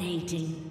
Dominating.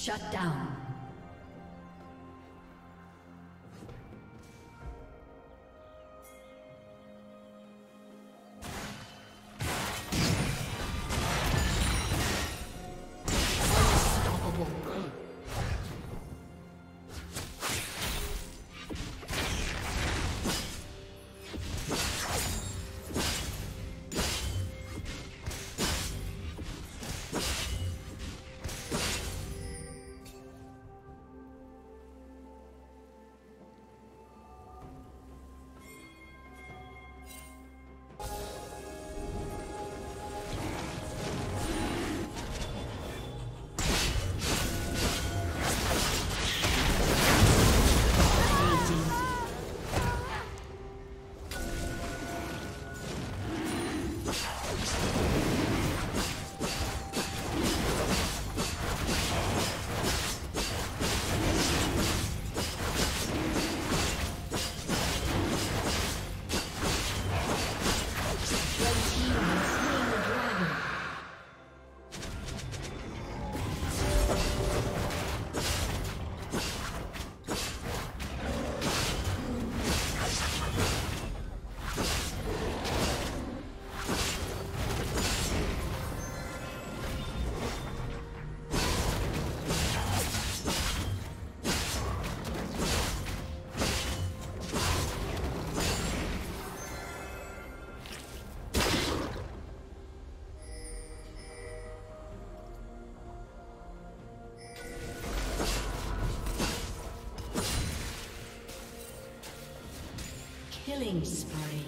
Shut down. Killing spree.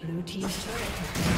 Blue Team's turret